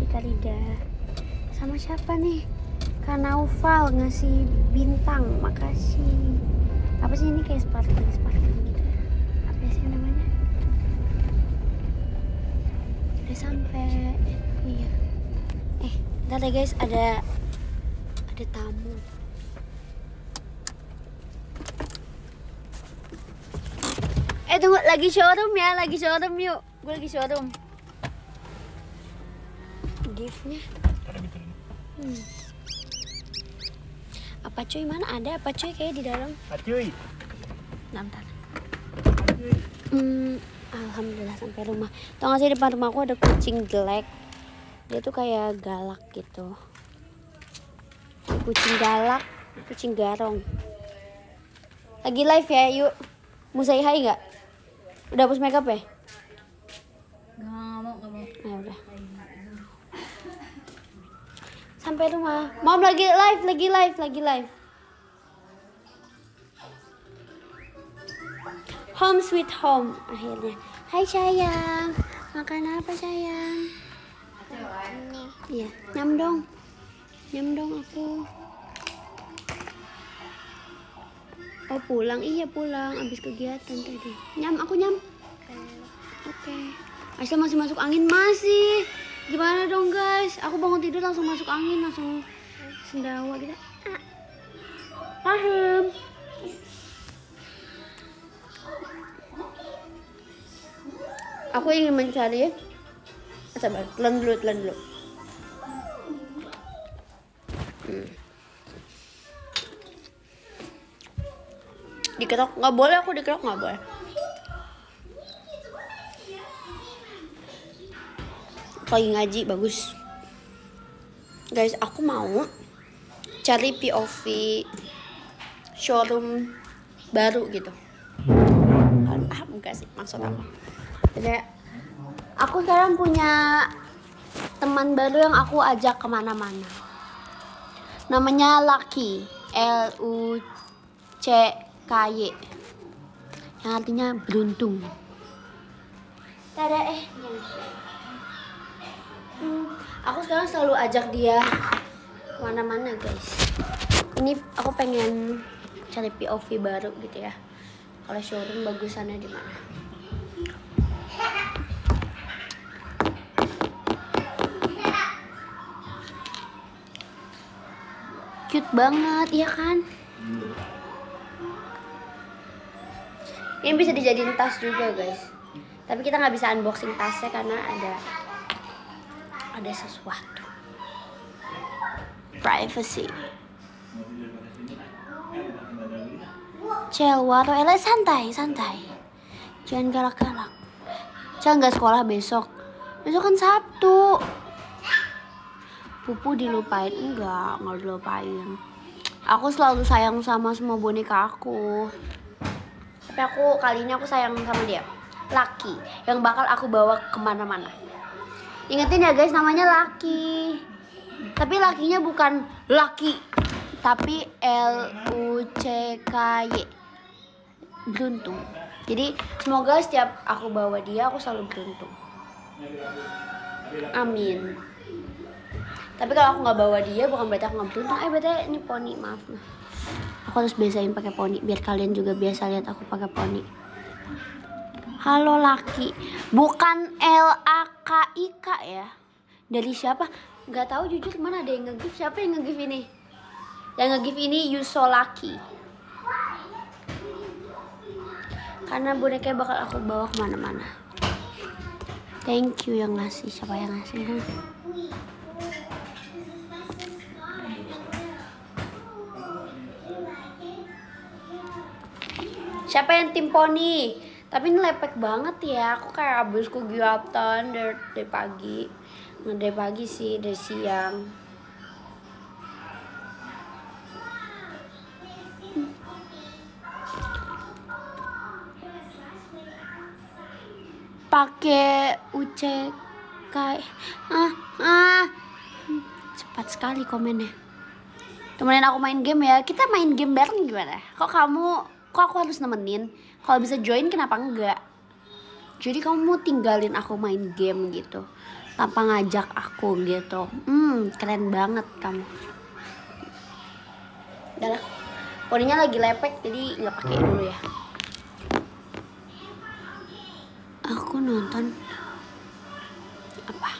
makasih Karida sama siapa nih? Kak Naufal ngasih bintang makasih. Apa sih ini kayak sparkling sparkling gitu? Apa sih namanya? Udah sampai iya. Eh ntar deh guys ada ada tamu. Eh tunggu lagi showroom ya lagi showroom yuk. Gue lagi showroom giftnya hmm. apa cuy mana ada apa cuy kayak di dalam Acuy. Bentar. Hmm, alhamdulillah sampai rumah. Tau gak sih depan rumahku ada kucing jelek. Dia tuh kayak galak gitu. Kucing galak, kucing garong. Lagi live ya, yuk. Mau say hi nggak? Udah hapus makeup ya? Gak mau, gak mau. Nah, udah. Sampai rumah. Mom lagi live, lagi live, lagi live. Home sweet home akhirnya. Hai sayang, makan apa sayang? Iya, nyam dong. Nyam dong aku. Oh pulang, iya pulang abis kegiatan tadi. Nyam, aku nyam. Oke. Asal masih masuk angin masih. Gimana dong guys? Aku bangun tidur langsung masuk angin, langsung sendawa gitu. Ah. Paham. Aku ingin mencari Sabar, telan dulu, telan dulu. Hmm. Diketok nggak boleh, aku diketok nggak boleh. Lagi ngaji bagus. Guys, aku mau cari POV showroom baru gitu. Ah, enggak sih, maksud aku. Jadi, aku sekarang punya teman baru yang aku ajak ke mana-mana. Namanya Lucky, L U C K Y, yang artinya beruntung. Tada eh, aku sekarang selalu ajak dia ke mana-mana guys. Ini aku pengen cari POV baru gitu ya. Kalau showroom bagusannya di mana? cute banget ya kan ini bisa dijadiin tas juga guys tapi kita nggak bisa unboxing tasnya karena ada ada sesuatu privacy Cel, waro, ele santai, santai. Jangan galak-galak. Cel nggak sekolah besok. Besok kan Sabtu. Pupu dilupain enggak, nggak dilupain. Aku selalu sayang sama semua boneka aku. Tapi aku kali ini aku sayang sama dia. Lucky, yang bakal aku bawa ke mana-mana. Ingetin ya guys, namanya Lucky. Tapi lakinya bukan Lucky, tapi L U C K Y. Beruntung. Jadi semoga setiap aku bawa dia, aku selalu beruntung. Amin tapi kalau aku nggak bawa dia bukan berarti aku nggak beruntung eh berarti ini poni maaf aku harus biasain pakai poni biar kalian juga biasa lihat aku pakai poni halo laki. Bukan L A K I K ya. Dari siapa? Nggak tahu jujur mana ada yang nge-give siapa yang nge-give ini? Yang nge-give ini Yuso Laki. Karena boneka bakal aku bawa ke mana-mana. Thank you yang ngasih siapa yang ngasih huh? Siapa yang tim poni? Tapi ini lepek banget ya. Aku kayak abis kegiatan dari, dari pagi. Nggak dari pagi sih, dari siang. Pakai UC kayak ah ah cepat sekali komennya temenin aku main game ya kita main game bareng gimana kok kamu kok aku harus nemenin kalau bisa join kenapa enggak? Jadi kamu tinggalin aku main game gitu? Tanpa ngajak aku gitu? Hmm keren banget kamu. Udah lah. Poninya lagi lepek jadi nggak pakai dulu ya. Aku nonton apa?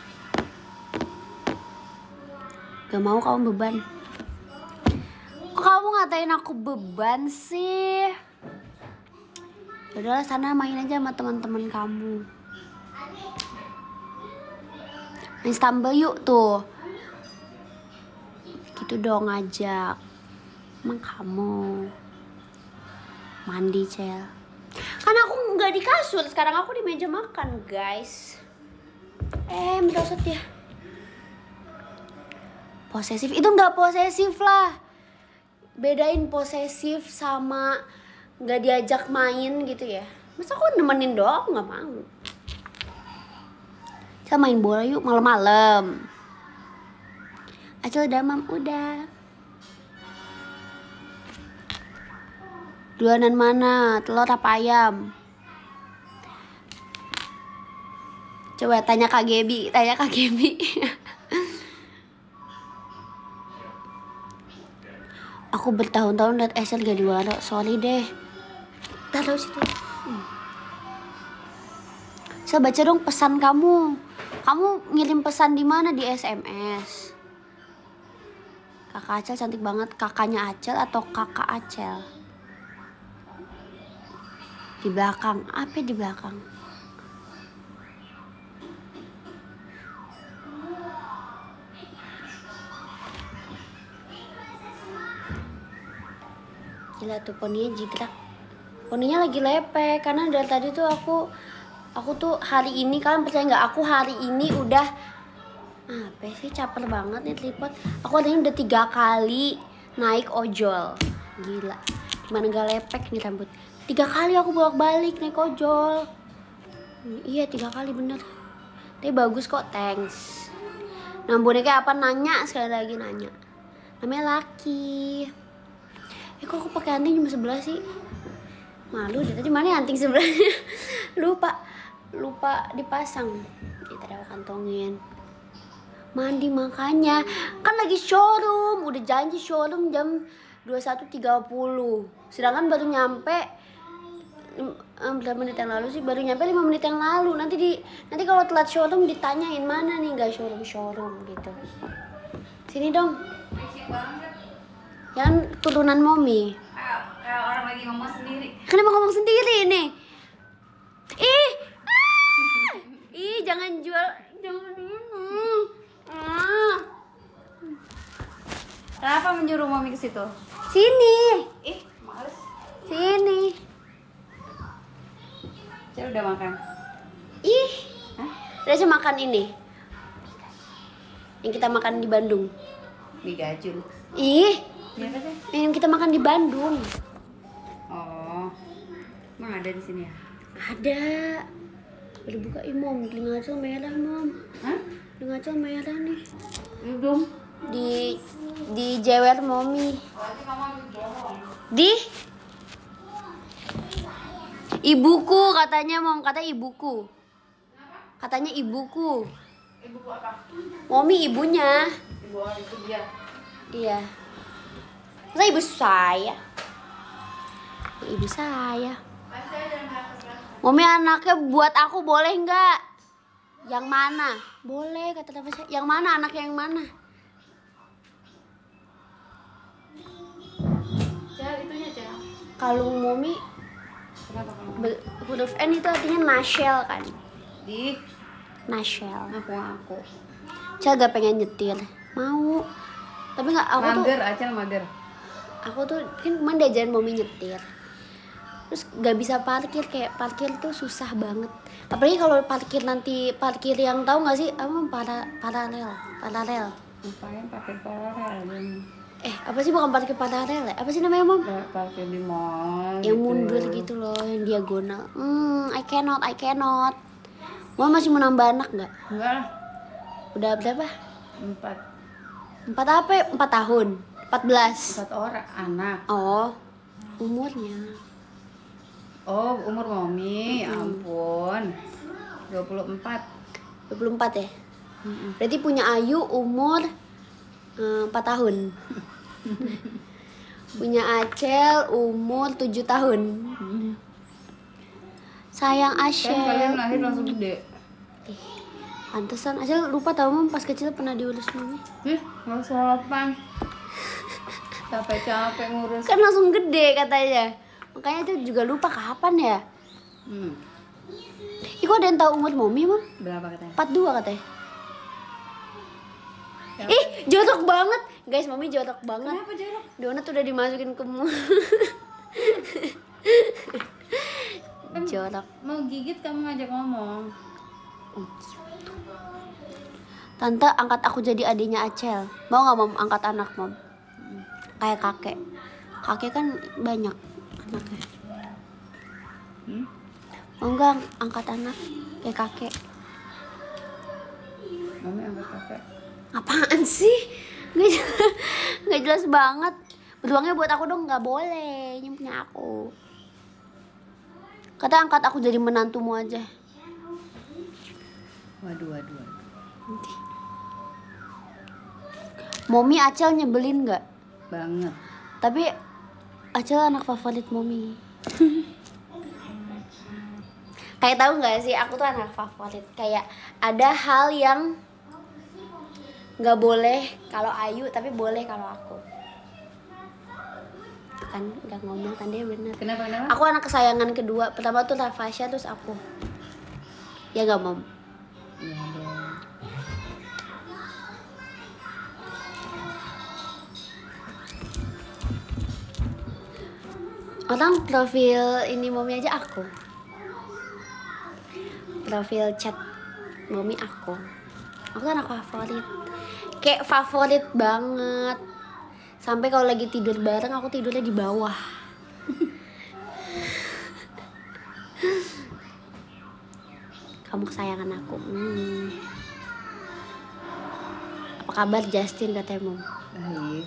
Gak mau kamu beban. Kok kamu ngatain aku beban sih Yaudahlah sana main aja sama teman-teman kamu. Main stumble yuk tuh. Gitu dong ngajak emang kamu mandi cel. Kan aku nggak di kasur sekarang aku di meja makan guys. Eh merosot ya? Posesif itu nggak posesif lah. Bedain posesif sama nggak diajak main gitu ya masa aku nemenin doang nggak mau kita main bola yuk malam-malam Acil udah mam udah Duluanan mana? Telur apa ayam? Coba tanya Kak Gebi, tanya Kak Gebi. Aku bertahun-tahun liat Esel gak diwaro, sorry deh. Taruh situ. Hmm. Saya baca dong pesan kamu. Kamu ngirim pesan di mana di SMS? Kakak Acel cantik banget. Kakaknya Acel atau kakak Acel? Di belakang. Apa di belakang? Gila tuh poninya jigrak. Poninya lagi lepek karena dari tadi tuh aku aku tuh hari ini kalian percaya nggak? Aku hari ini udah apa sih caper banget nih tripod. Aku hari ini udah tiga kali naik ojol. Gila gimana gak lepek nih rambut. Tiga kali aku bolak balik naik ojol. Iya tiga kali bener. Tapi bagus kok thanks. Nah boneka apa? Nanya sekali lagi nanya. Namanya Laki. Eh kok aku pakai anting cuma sebelah sih malu deh tadi mana anting sebelahnya lupa lupa dipasang. Ya tadi kantongin. Mandi makanya. Kan lagi showroom udah janji showroom jam 21.30 sedangkan baru nyampe em, berapa menit yang lalu sih? Baru nyampe 5 menit yang lalu. Nanti di nanti kalau telat showroom ditanyain mana nih nggak showroom showroom gitu. Sini dong. Ya kan turunan momi Kayak kayak orang lagi ngomong sendiri. Kenapa ngomong sendiri nih? Ih, ah! ih jangan jual, jangan ini. Ah, Kenapa menyuruh mami ke situ? sini, Ih, males. sini. Saya udah makan. Ih, Hah? udah saya makan ini. Yang kita makan di Bandung. Mie gajul. Ih, Teh? yang kita makan di Bandung. Oh. Emang ada di sini ya? Ada. Udah buka Mom. Telinga Acel merah, Mom. Hah? Telinga Acel merah nih. Belum. Di di jewer Momi. Di Ibuku katanya mom kata ibuku. Katanya ibuku. Ibu apa? Momi ibunya. Ibu itu dia. Iya. Masa ibu saya? Ibu saya. Aja. Momi anaknya buat aku boleh nggak? Yang mana? Boleh kata apa saya. Yang mana anaknya yang mana? Cel, itunya cel. Kalung be- huruf N itu artinya Nashel kan? Di Nashel. aku aku. Saya gak pengen nyetir. Mau. Tapi nggak aku tuh mager, Acel mager. Aku tuh kan kemarin diajarin momi nyetir terus gak bisa parkir kayak parkir tuh susah banget. Apalagi kalau parkir nanti parkir yang tahu nggak sih? Apa para paralel paralel. Ngapain pakai paralel? Eh apa sih bukan parkir paralel ya? Apa sih namanya mom Parkir di mall. yang mundur gitu loh yang diagonal. Hmm I cannot I cannot. Mom masih mau nambah anak nggak? Enggak udah berapa? Empat. empat apa? Empat tahun empat belas Empat orang anak. oh umurnya Oh, umur Mami, ya Mm-mm. ampun. 24. 24 ya Mm-mm. Berarti punya Ayu umur eh, 4 tahun. punya Acel umur 7 tahun. Mm. Sayang Kan Acel. kalian lahir langsung gede. Pantesan Acel lupa tau mam pas kecil pernah diurus mami. Ih, nggak sarapan. Capek-capek ngurus. Kan langsung gede katanya. Makanya itu juga lupa kapan ya. Hmm. Kok ada yang tahu umur mami mam? Berapa katanya? 42 katanya. Ya. Ih jorok banget. Guys mami jorok banget. Kenapa jorok? Donat udah dimasukin ke mulut. jorok. Mau gigit kamu ngajak ngomong. Tante angkat aku jadi adiknya Acel. Mau nggak mam angkat anak mam? Kayak kakek. Kakek kan banyak anaknya. Hmm? Mau nggak angkat anak kayak kakek? Mami angkat kakek. Apaan sih? Nggak jelas, nggak jelas banget. Beruangnya buat aku dong nggak boleh. Ini punya aku. Kata angkat aku jadi menantumu aja. Waduh, waduh, waduh. Nanti. Momi Acel nyebelin nggak? Banget. Tapi Acel anak favorit Momi. Kayak tahu nggak sih, aku tuh anak favorit. Kayak ada hal yang nggak boleh kalau Ayu, tapi boleh kalau aku. Tuh Kan nggak ngomong kan dia bener. Kenapa, kenapa? Aku anak kesayangan kedua. Pertama tuh Rafasya terus aku. Ya gak mom. Iya Orang profil ini momi aja aku. Profil chat momi aku. Aku tuh anak favorit. Kayak favorit banget. Sampai kalau lagi tidur bareng aku tidurnya di bawah. Kamu kesayangan aku. Hmm. Apa kabar Justin katanya mom? Baik.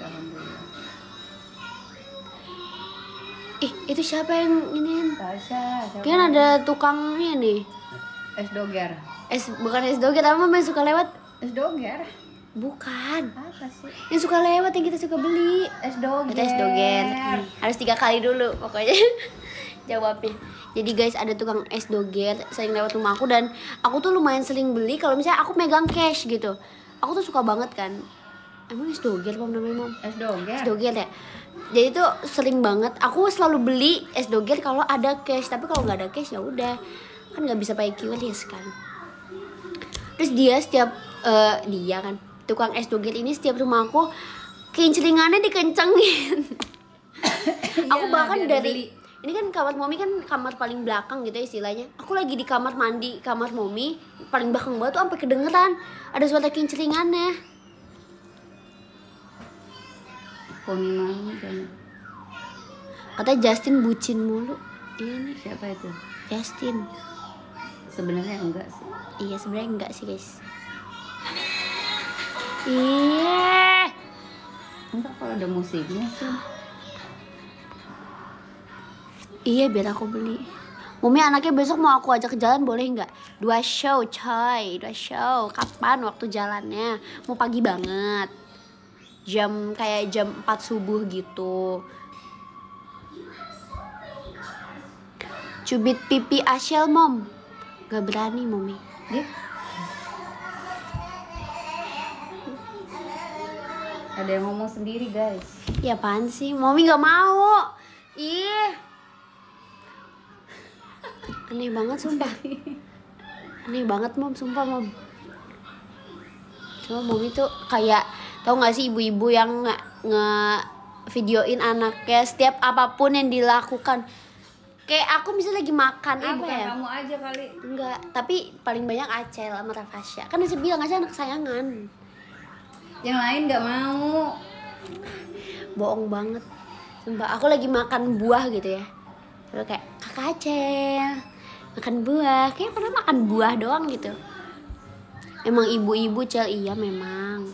Ih, itu siapa yang ini? Tasya, siapa? Kan ada tukangnya nih. Es doger. Es bukan es doger, tapi mama yang suka lewat. Es doger? Bukan. Apa sih? Yang suka lewat yang kita suka beli. Es doger. Itu es doger. Nih, Harus tiga kali dulu pokoknya. Jawabnya. Jadi guys ada tukang es doger sering lewat rumah aku dan aku tuh lumayan sering beli kalau misalnya aku megang cash gitu. Aku tuh suka banget kan. Emang es doger apa namanya mom? Es doger. Es doger ya. Jadi tuh sering banget. Aku selalu beli es doger kalau ada cash. Tapi kalau nggak ada cash ya udah kan nggak bisa pakai QRIS kan. Terus dia setiap eh, dia kan tukang es doger ini setiap rumah aku kinclingannya dikencengin. aku bahkan dari beli. ini kan kamar momi kan kamar paling belakang gitu ya istilahnya. Aku lagi di kamar mandi kamar momi paling belakang banget tuh sampai kedengeran ada suara kinclingannya. Poni mau kan. Katanya Justin bucin mulu. Iya nih Siapa itu? Justin. Sebenarnya enggak sih. Iya sebenarnya enggak sih guys. Iya. Enggak kalau ada musiknya sih. Iya biar aku beli. Mumi anaknya besok mau aku ajak ke jalan boleh nggak? Dua show coy, dua show. Kapan waktu jalannya? Mau pagi banget. Jam kayak jam 4 subuh gitu. Cubit pipi Ashel mom. Gak berani mami. Dia ada yang ngomong sendiri guys. Ya apaan sih? Mami gak mau. Ih. Aneh banget sumpah. Aneh banget mom, sumpah mom. Cuma mami tuh kayak tau gak sih ibu-ibu yang nge, nge videoin anaknya setiap apa pun yang dilakukan. Kayak aku misalnya lagi makan Eh, apa bukan ya? kamu aja kali. Enggak, tapi paling banyak Acel sama Rafasya. Kan saya bilang aja anak kesayangan. Yang lain nggak mau. bohong banget sumpah aku lagi makan buah gitu ya terus kayak kakak Acel makan buah kayak pernah makan buah doang gitu emang ibu-ibu cel iya memang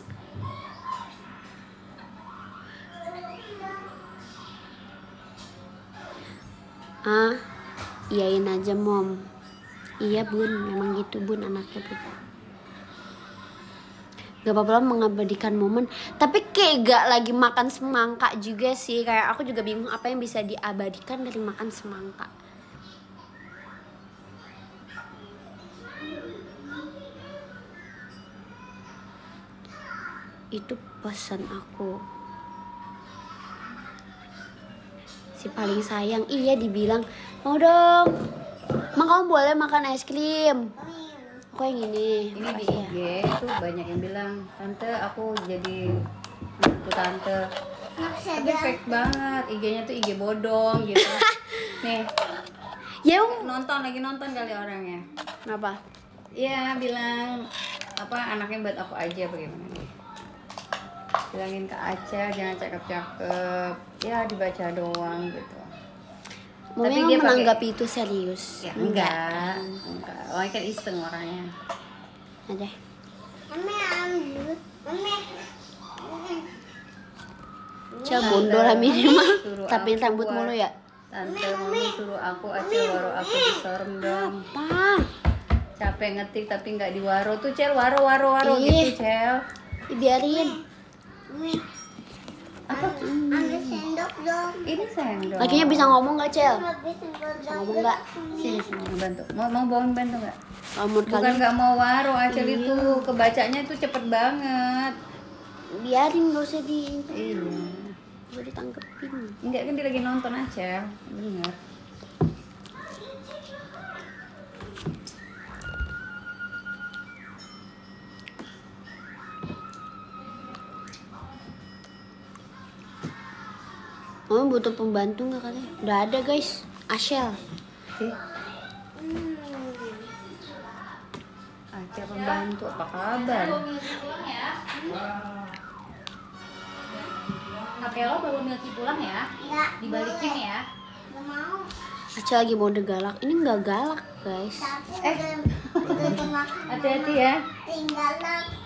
ah iyain aja mom. Iya bun. Memang gitu bun anaknya bun. Gak apa-apa mengabadikan momen. Tapi kayak gak lagi makan semangka juga sih. Kayak aku juga bingung apa yang bisa diabadikan dari makan semangka. Itu pesan aku si paling sayang iya dibilang mau dong Emang kamu boleh makan es krim aku yang ini Ini di Makasih ya. IG itu banyak yang bilang, tante aku jadi menantu tante. Tapi fake banget, IG-nya tuh IG bodong gitu. Nih, ya nonton lagi nonton kali orangnya. kenapa Iya bilang apa anaknya buat aku aja bagaimana nih? Bilangin ke Aca jangan cakep-cakep, ya dibaca doang gitu. Mami Tapi dia menanggapi itu serius? Ya enggak, enggak. Orangnya kan iseng orangnya. ada Cel bondol minimal. Tapi rambut mulu ya? Tante mami suruh aku Aca waro aku disorem dong. apa? Capek ngetik tapi nggak di waro tuh Cel waro waro waro Ih. gitu Cel. dibiarin Apa? Ambil sendok dong. Ini sendok. lakinya bisa ngomong gak Cel bisa ngomong gak Sini sini bantu. Mau mau bangun bantu nggak? kamu Bukan kali nggak mau waro Acel Iya. itu kebacanya itu cepet banget. biarin gak usah di Iya. gak usah ditangkepin Enggak kan dia lagi nonton aja. Bener. Mama butuh pembantu nggak katanya? Udah ada guys, Ashel. Sih. Acel pembantu apa kabar? HP lo baru Milky pulang ya? Enggak. Dibalikin ya? Enggak mau. Ashel lagi mode galak. Ini nggak galak guys. Tapi Eh. udah dimakan. Hati-hati ya. Tinggal.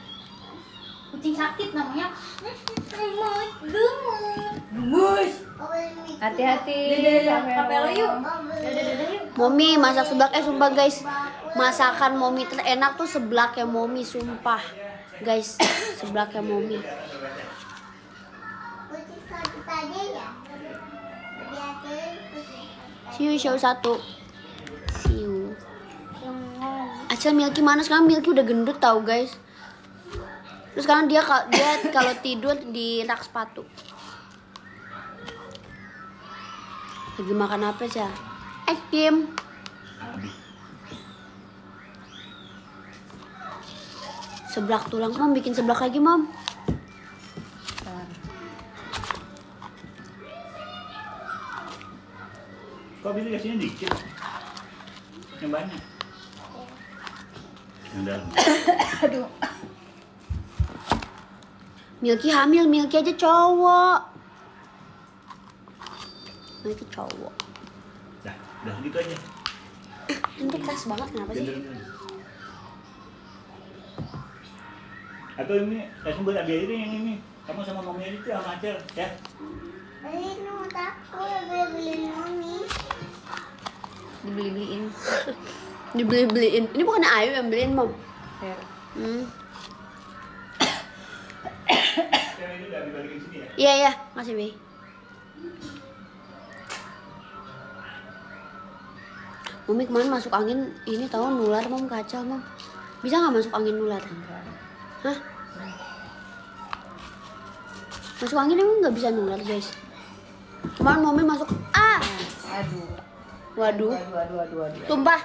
Kucing sakit namanya. Gemus. Ini. Hati-hati. Dadah, HP lo yuk. Momi masak seblak eh sumpah guys. Masakan Momi terenak tuh seblaknya Momi sumpah. Guys, Momi. Tadi ya. See you show satu. Gemuk. Acel Milky mana sekarang Milky udah gendut tau guys. Terus sekarang dia kal- dia kalau tidur di rak sepatu. Lagi makan apa sih? Es krim. Seblak tulang, Mam bikin seblak lagi, Mam. Kok bisa kasihnya dikit? Yang banyak. Yang dalam. Aduh. Milky hamil, Milky aja cowok. Milky cowok. Dah, udah gitu aja. Ini keras banget kenapa sih? Atau ini, saya buat biarin yang ini. Kamu sama mami itu sama Acel, ya? Beli nu takut beli beli mami. Dibeli-beliin. Dibeli-beliin. Ini bukan Ayu yang beliin, Mam. Fer. Hmm. Yang ini udah dibalikin sini ya? Iya, iya. Makasih, Bi. Mami kemarin masuk angin ini tahu nular mam kacau mam bisa nggak masuk angin nular Enggak. hah masuk angin emang nggak bisa nular guys kemarin mami masuk ah Aduh. waduh Aduh, aduh, aduh, aduh. tumpah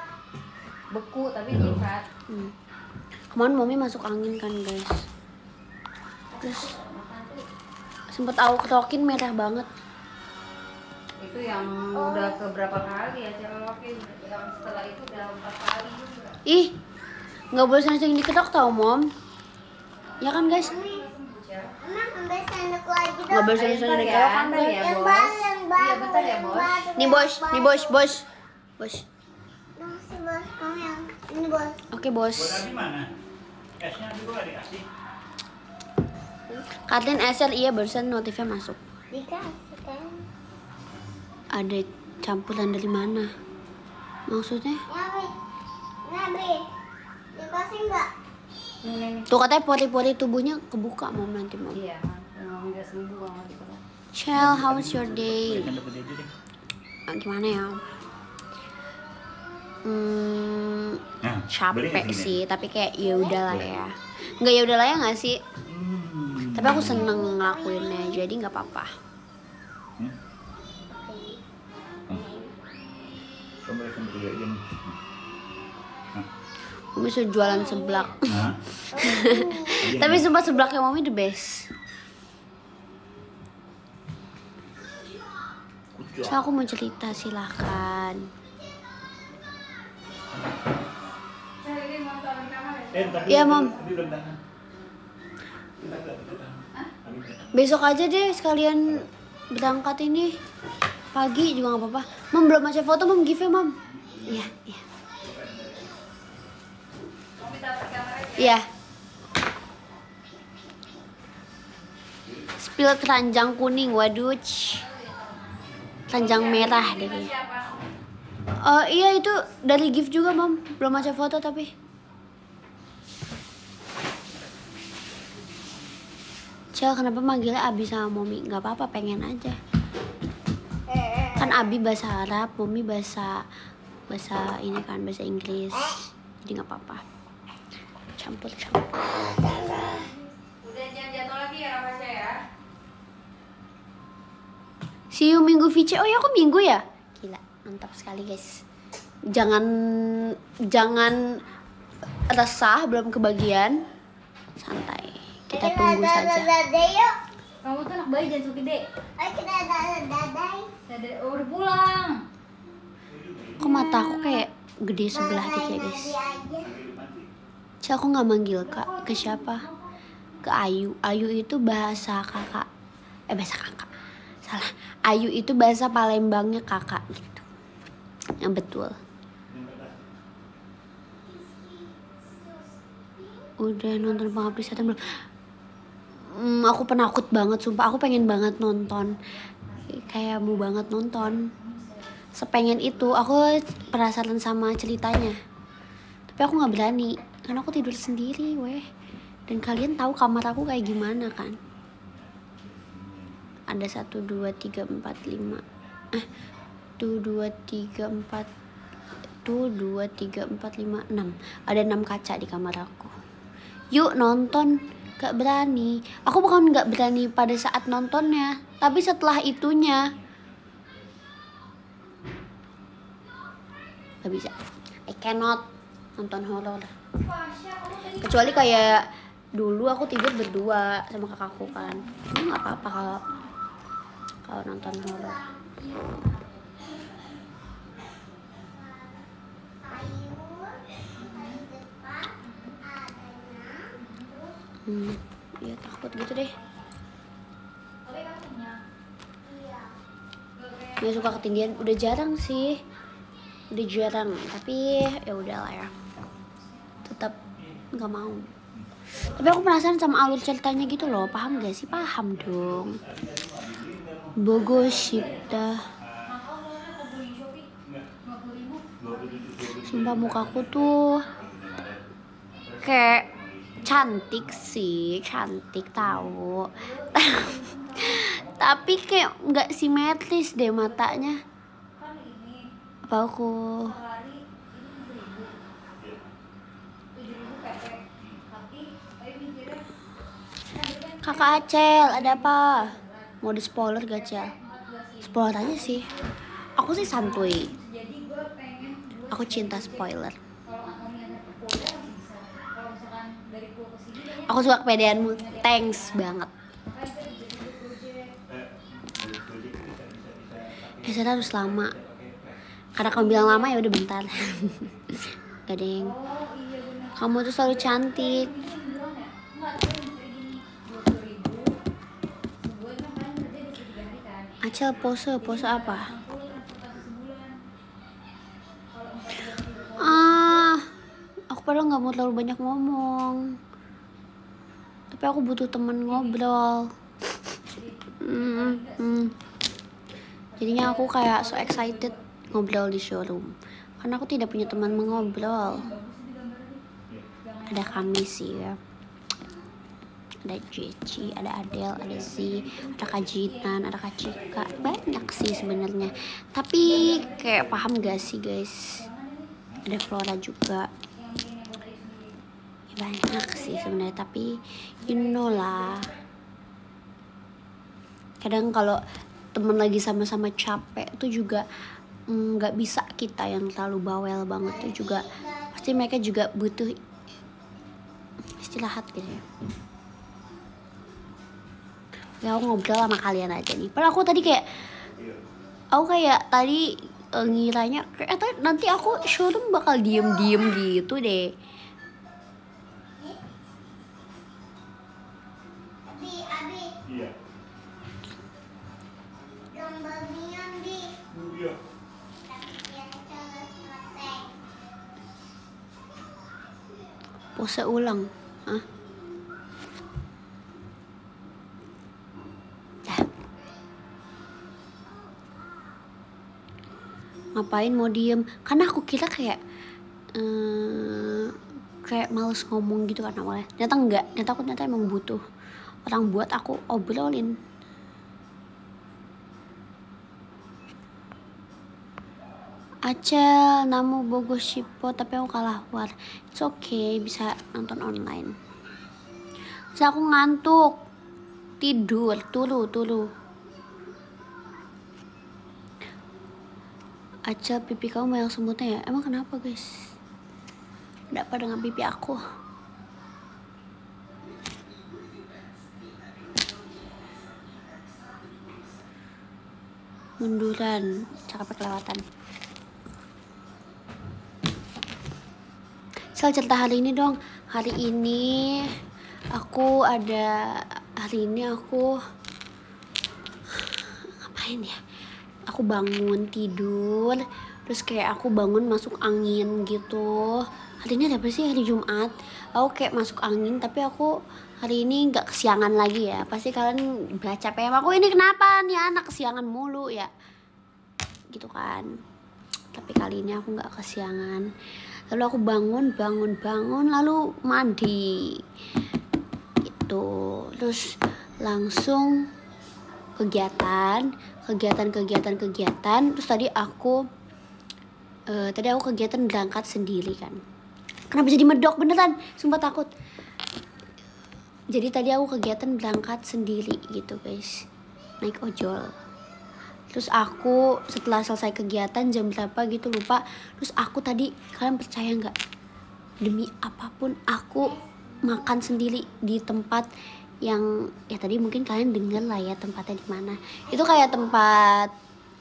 Beku tapi nyiprat. Hmm. Kemarin mami masuk angin kan guys. Terus sempet aku kerokin merah banget. Itu yang udah keberapa kali ya celokin. Yang setelah itu udah empat kali juga. Ih, nggak boleh sering-sering diketok tau mom. Ya kan guys? Emang ambil sendok lagi Nggak dong. boleh sering-sering diketok kan guys? ya, Yang bos. Iya, bentar ya, bos. Nih bos, nih bos, bos, bos. Bos, ini bos. Oke bos. Buat Adi mana? Esnya juga nggak Katlin SL iya barusan notifnya masuk. Dikasih kan? Ada campuran dari mana? Maksudnya? Nabi, Nabi, dikasih nggak? Tuh katanya pori-pori tubuhnya kebuka mau nanti mau. Iya. Chel, how's your day? Ah, Gimana ya? Hmm, Nah, capek sih, tapi kayak ya udahlah ya. Nggak ya udahlah ya nggak sih? Hmm. Tapi aku seneng ngelakuinnya, jadi nggak apa-apa. Hmm? Hmm. Ini. Mami bisa jualan seblak. Hah? Tapi sumpah seblaknya mami the best. So aku mau cerita silahkan. Eh, ntar Iya, Mam. Besok aja deh sekalian berangkat ini pagi juga nggak apa-apa. Mam belum baca foto, mam give ya mam. Iya, iya. Iya. Spill keranjang kuning, waduh. Keranjang merah deh. Oh iya itu dari gift juga mam, belum baca foto tapi. Cel kenapa manggilnya Abi sama Momi? Gak apa-apa pengen aja. Kan Abi bahasa Arab, Momi bahasa bahasa ini kan bahasa Inggris. Jadi nggak apa-apa. Campur campur. Udah jangan jatuh lagi ya ya. See you minggu Vice. Oh ya aku minggu ya? Gila, mantap sekali guys. Jangan jangan resah belum kebagian. Santai. Kita tunggu saja. Kamu tuh anak bayi jangan suka gede. Udah pulang. Kok mata aku kayak gede sebelah gitu ya guys. Cel aku nggak manggil kak ke siapa? Ke Ayu. Ayu itu bahasa kakak. Eh bahasa kakak. Salah. Ayu itu bahasa Palembangnya kakak gitu. Yang betul. Udah nonton pengabdi setan belum? Hmm, aku penakut banget sumpah. Aku pengen banget nonton. Kayak mau banget nonton. Sepengen itu. Aku penasaran sama ceritanya tapi aku nggak berani karena aku tidur sendiri weh dan kalian tahu kamar aku kayak gimana kan ada satu dua tiga empat lima eh tuh dua tiga empat tuh dua tiga empat lima enam ada enam kaca di kamar aku yuk nonton gak berani. Aku bukan nggak berani pada saat nontonnya tapi setelah itunya. Gak bisa. I cannot nonton horor kecuali kayak dulu aku tidur berdua sama kakakku kan. Ini nggak apa-apa kalau kalau nonton horor hmm ya takut gitu deh. Nggak suka ketinggian. Udah jarang sih. Udah jarang. Tapi ya udahlah ya. Tetap nggak mau. Tapi aku penasaran sama alur ceritanya gitu loh. Paham gak sih? Paham dong. Bogo Shipta. Sumpah mukaku tuh kayak cantik sih, cantik tahu. Tapi kayak nggak simetris deh matanya. Apa aku? Kakak Acel, ada apa? Mau di spoiler gak, Cel? Spoiler aja sih. Aku sih santuy. Aku cinta spoiler. Aku suka kepedeanmu. Thanks banget. Eh, saya harus lama. Karena kamu bilang lama ya udah bentar. Gak deng. Kamu tuh selalu cantik. Acel pose, pose apa? Ah, aku padahal nggak mau terlalu banyak ngomong. Tapi aku butuh temen ngobrol. Hmm, hmm. Jadinya aku kayak so excited ngobrol di showroom. Karena aku tidak punya teman mengobrol. ada kami sih ya ada Jeci, ada Adele, ada Z, ada Kajitan, ada Kak Cika, banyak sih sebenarnya. Tapi kayak paham gak sih guys? Ada Flora juga. Banyak sih sebenarnya, tapi you know lah. Kadang kalau temen lagi sama-sama capek tuh juga mm, nggak bisa kita yang terlalu bawel banget tuh juga. Pasti mereka juga butuh istirahat gitu ya. Ya aku ngobrol sama kalian aja nih. Padahal aku tadi kayak aku kayak tadi eh, ngiranya kayak eh, nanti aku showroom bakal diem-diem gitu deh pose ulang. Hah? Dah. ngapain mau diem? Karena aku kira kayak eh, kayak males ngomong gitu kan awalnya. Ternyata enggak. Ternyata aku ternyata emang butuh orang buat aku obrolin Acel, namu bogo shipo tapi aku kalah war. It's okay, bisa nonton online. Saya aku ngantuk. Tidur, tulu, tulu. Acel, pipi kamu banyak semutnya ya? Emang kenapa guys? Ada apa dengan pipi aku? Munduran, cakap kelewatan. Sel cerita hari ini dong. Hari ini aku ada hari ini aku ngapain ya? Aku bangun tidur, terus kayak aku bangun masuk angin gitu. Hari ini ada apa sih hari Jumat? Aku kayak masuk angin tapi aku hari ini nggak kesiangan lagi ya. Pasti kalian baca PM aku ini kenapa nih anak kesiangan mulu ya? Gitu kan. Tapi kali ini aku nggak kesiangan lalu aku bangun bangun bangun lalu mandi. Itu terus langsung kegiatan kegiatan kegiatan kegiatan. Terus tadi aku eh, tadi aku kegiatan berangkat sendiri kan. Kenapa jadi medok? Beneran sumpah takut. Jadi tadi aku kegiatan berangkat sendiri gitu guys. Naik ojol terus aku setelah selesai kegiatan jam berapa gitu lupa. Terus aku tadi kalian percaya nggak? Demi apa pun aku makan sendiri di tempat yang ya tadi mungkin kalian denger lah ya tempatnya di mana. Itu kayak tempat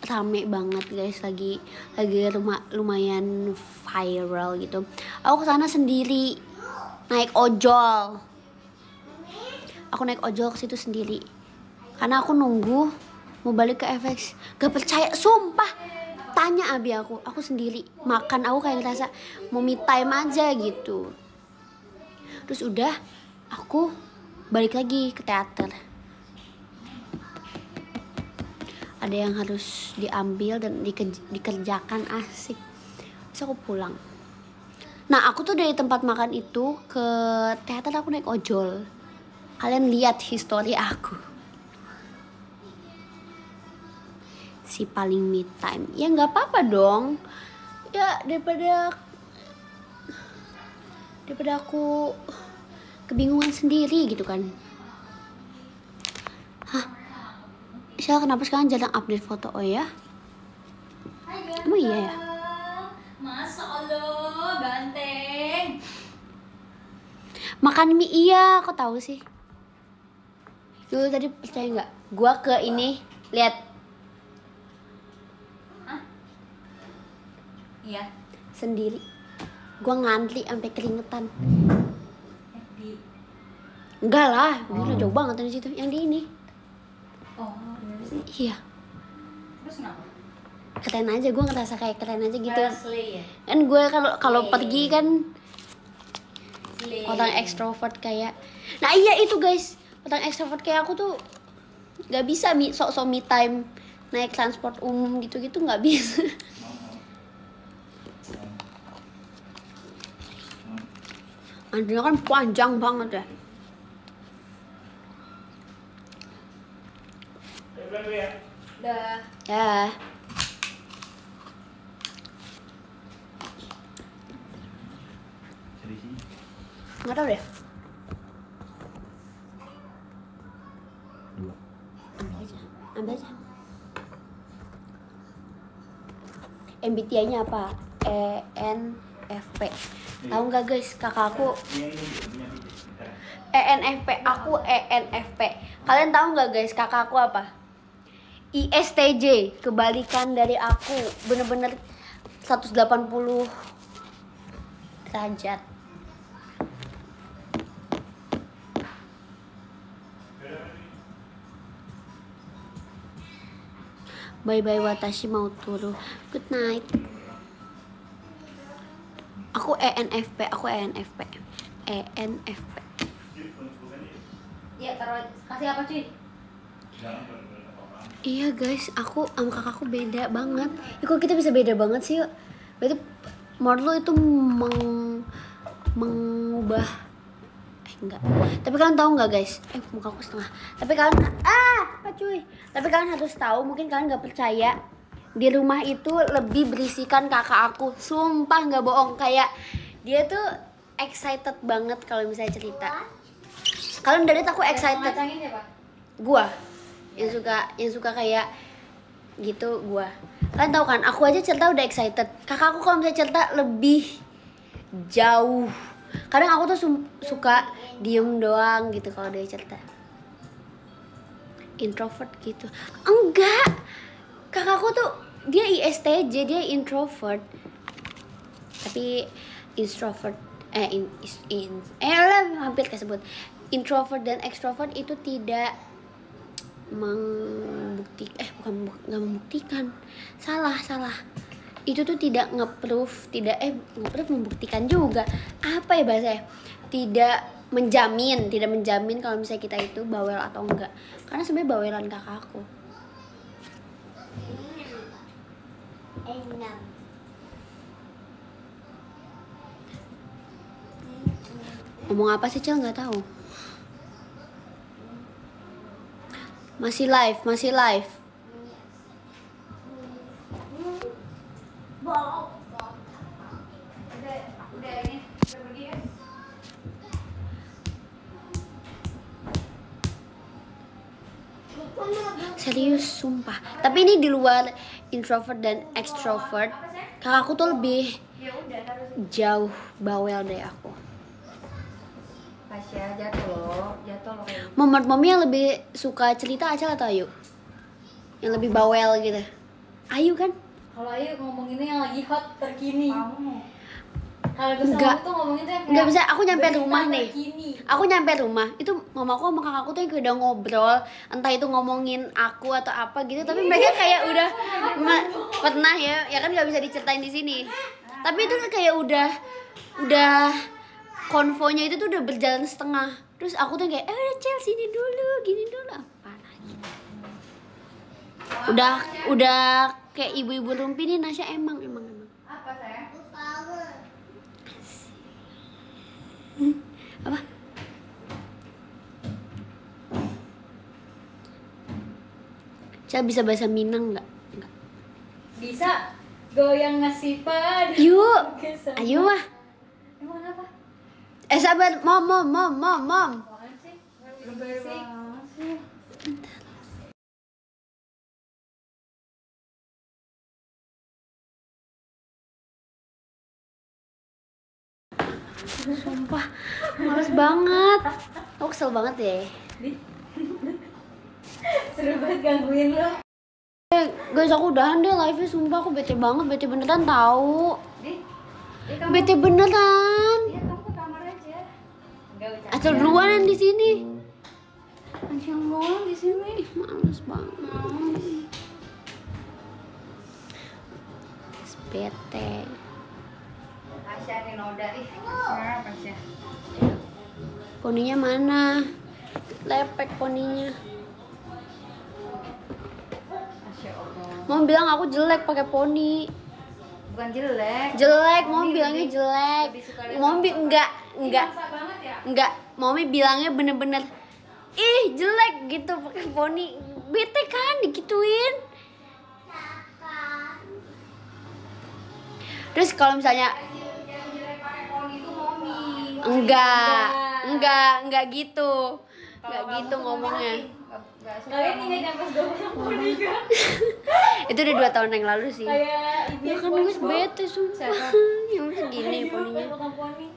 rame banget guys. Lagi lagi rumah lumayan viral gitu. Aku ke sana sendiri naik ojol. Aku naik ojol ke situ sendiri. Karena aku nunggu mau balik ke FX gak percaya sumpah. Tanya abi aku aku sendiri. Makan aku kayak ngerasa mau me time aja gitu. Terus udah aku balik lagi ke teater. Ada yang harus diambil dan dike- dikerjakan asik. Terus aku pulang. Nah aku tuh dari tempat makan itu ke teater aku naik ojol. Kalian lihat histori aku si paling me time. Ya nggak apa-apa dong. Ya daripada daripada aku kebingungan sendiri gitu kan. Hah? Shell kenapa sekarang jarang update foto? Oh ya emang iya ya? Allah, ganteng. makan mie iya kok tahu sih? Dulu tadi percaya nggak? Gua ke ini lihat Iya. sendiri. Gua ngantri sampai keringetan. Eh, di enggak lah gila jauh banget dari situ. Yang di ini. Oh, iya. iya. Terus kenapa? keren aja gue ngerasa kayak keren aja gitu. Asli ya. kan gue kalau kalau pergi kan Asli. orang ekstrovert kayak. Nah iya itu guys. Orang ekstrovert kayak aku tuh nggak bisa mi sok-sok me time naik transport umum gitu-gitu nggak bisa Antrinya kan panjang banget ya. Ya. Dah. Ya. Nggak tahu deh. Dua. Ambil aja. Ambil aja. MBTI-nya apa? E ENFP. Tahu nggak guys, ini punya ini. Bentar. ENFP, aku ENFP. Kalian tahu nggak guys, kakakku apa? ISTJ, kebalikan dari aku. Bener-bener 180 derajat. Bye bye watashi mau turu. Good night. Aku ENFP, aku ENFP. ENFP. Ya taruh kasih apa cuy? Iya guys, aku sama kakakku beda banget. Ya, kok kita bisa beda banget sih? yuk? Berarti menurut lo itu meng mengubah eh enggak. Tapi kalian tahu nggak guys? Eh muka aku setengah. Tapi kalian ah apa cuy? Tapi kalian harus tahu, mungkin kalian nggak percaya di rumah itu lebih berisikan kakak aku. Sumpah nggak bohong kayak dia tuh excited banget kalau misalnya cerita. Kalian udah lihat aku excited. gua. Yang suka yang suka kayak gitu gua. Kalian tahu kan aku aja cerita udah excited. Kakakku kalau misalnya cerita lebih jauh. Kadang aku tuh suka diem doang gitu kalau dia cerita. Introvert gitu. Enggak. Kakakku tuh dia ISTJ dia introvert. Tapi introvert eh in, in eh lah, hampir kesebut. Introvert dan extrovert itu tidak membuktikan eh bukan bu- nggak membuktikan. Salah salah. Itu tuh tidak nge-proof tidak eh nge-proof membuktikan juga. Apa ya bahasanya? Tidak menjamin tidak menjamin kalau misalnya kita itu bawel atau enggak. Karena sebenarnya bawelan kakakku Enam. ngomong apa sih Cel? Nggak tahu. Masih live masih live. Serius sumpah. Tapi ini di luar introvert dan extrovert kakakku tuh lebih Ya jauh bawel dari aku Tasya jatuh loh, jatuh loh. Menurut mami yang lebih suka cerita Acel atau Ayu? Yang lebih bawel gitu Ayu kan? Kalau Ayu ngomonginnya yang lagi hot terkini. Kamu. Kalau tuh Enggak kayak bisa, aku nyampe rumah nih. terkini. Aku nyampe rumah, itu mamaku sama kakakku tuh yang udah ngobrol Entah itu ngomongin aku atau apa gitu Tapi mereka kayak udah pernah ya, ya kan gak bisa diceritain di sini. Tapi itu kayak udah, udah konvonya itu tuh udah berjalan setengah. Terus aku tuh kayak, eh udah Cel sini dulu, gini dulu. Apa lagi? Udah, udah kayak ibu-ibu rumpi nih Nasya emang, emang, emang Apa saya? Apa? Cel bisa bahasa Minang nggak? Nggak. Bisa goyang ngasih pada. Yuk, ayo mah. Emang apa? Eh sabar, mom, mom, mom, mom, mom. Apaan sih? Lebay banget sih. Sumpah, males banget. Aku kesel banget deh. Seru banget gangguin lo. Eh, guys, aku udahan deh live-nya. Sumpah, aku bete banget. Bete beneran. Di. Di kamu. Bete beneran. Iya, kamu ke kamar aja. Acel duluan yang di sini. Acel doang di sini. Ih, males banget. Bete. Tasya nih noda ih. Tasya. Poninya mana? Lepek poninya. Mau bilang aku jelek pakai poni. Bukan jelek. Jelek, mau bilangnya jelek. Mau enggak enggak ya. enggak mami bilangnya bener-bener ih jelek gitu pakai poni bete kan digituin terus kalau misalnya enggak enggak. enggak gitu. Enggak gitu ngomongnya. Kalian ingat yang pas itu udah dua tahun yang lalu sih. Ya kan gue bete sumpah yang segini poninya. Pasang poni.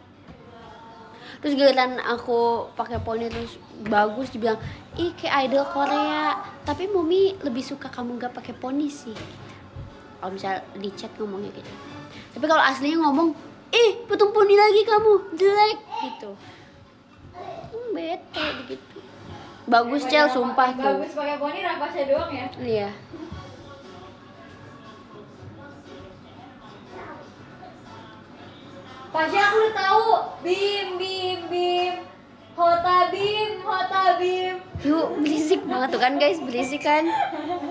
terus giliran aku pakai poni terus bagus dibilang ih kayak idol Korea. Tapi mami lebih suka kamu gak pakai poni sih. Kalau misal di chat ngomongnya gitu. Tapi kalau aslinya ngomong ih potong poni lagi kamu jelek gitu hmm, bete gitu bagus cel sumpah tuh Bagus pakai poni rapasnya doang ya. iya Pasnya aku udah tahu. Bim bim bim. Hota bim, hota bim. yuk berisik banget tuh kan guys berisik kan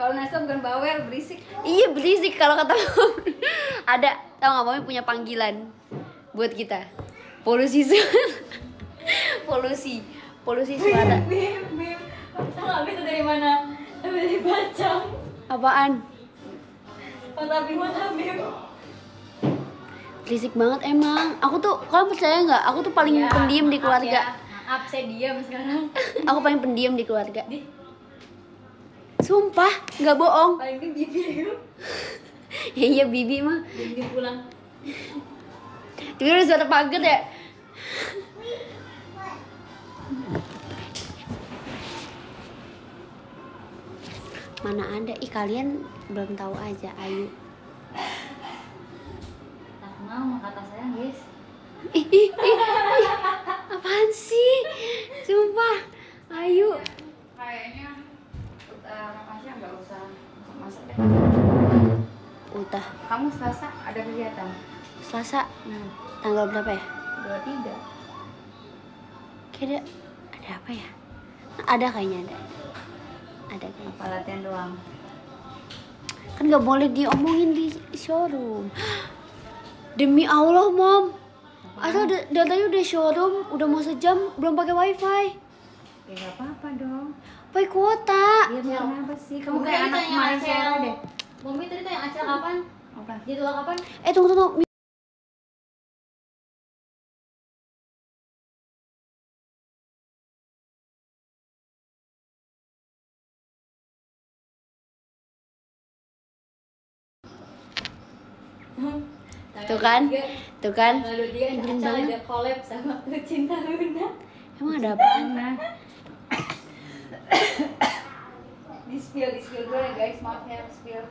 Kalau Nesta bukan bawel, berisik. Iya berisik kalau kata Mami. Ada tau nggak Mami punya panggilan buat kita polusi suara polusi polusi suara Bim bim. Tahu nggak itu dari mana? Dari bacang. apaan Hota bim, hota bim. berisik banget emang aku tuh kalian percaya nggak aku tuh paling Ya, pendiam di keluarga ya. Maaf saya diam sekarang. aku paling pendiam di keluarga Di sumpah nggak bohong paling ini bibi. ya iya bibi mah bim pulang. tapi udah suara paget ya mana ada ih kalian belum tahu aja Ayu Tak mah kata saya guys. ih, ih, ih, ih. apaan sih sumpah Ayu Kayaknya udah rapasnya nggak usah masak deh. udah Kamu Selasa ada kegiatan? Selasa Hmm. tanggal berapa ya Dua tiga. kira ada apa ya ada kayaknya ada ada kayaknya Apa latihan doang? kan nggak boleh diomongin di showroom demi Allah mom asal da- datanya udah showroom udah mau sejam belum pakai wifi Ya nggak apa-apa dong. Pakai kuota Iya kenapa sih? Kamu kayak anak kemarin Acel. sore deh. Bumi tadi tanya Acel kapan? Apa? Jadwal kapan? eh tunggu tunggu Tuh kan? tuh kan Lalu dia ada collab sama Lucinta Luna. emang ada Mana? Di spill, di spill dulu ya guys. Maaf ya, spill.